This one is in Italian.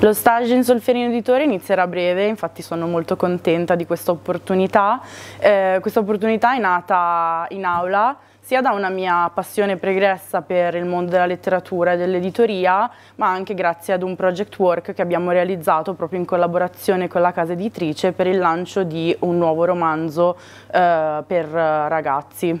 Lo stage in Solferino Editore inizierà a breve, infatti sono molto contenta di questa opportunità. Eh, questa opportunità è nata in aula sia da una mia passione pregressa per il mondo della letteratura e dell'editoria, ma anche grazie ad un project work che abbiamo realizzato proprio in collaborazione con la casa editrice per il lancio di un nuovo romanzo eh, per ragazzi.